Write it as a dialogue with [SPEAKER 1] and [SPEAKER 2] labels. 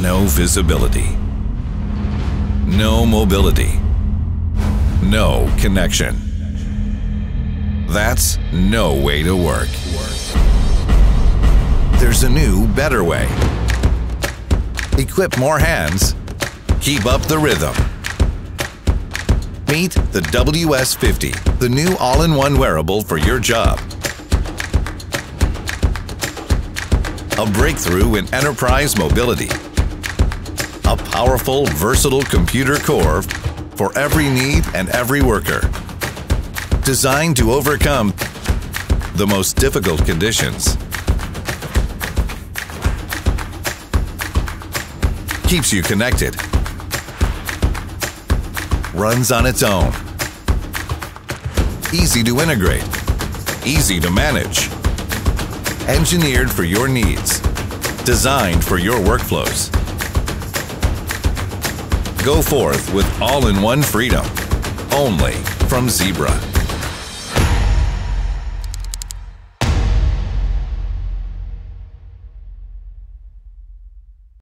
[SPEAKER 1] No visibility. No mobility. No connection. That's no way to work. There's a new, better way. Equip more hands. Keep up the rhythm. Meet the WS50, the new all-in-one wearable for your job. A breakthrough in enterprise mobility. A powerful, versatile computer core for every need and every worker. Designed to overcome the most difficult conditions. Keeps you connected. Runs on its own. Easy to integrate. Easy to manage. Engineered for your needs. Designed for your workflows. Go forth with all-in-one freedom. Only from Zebra.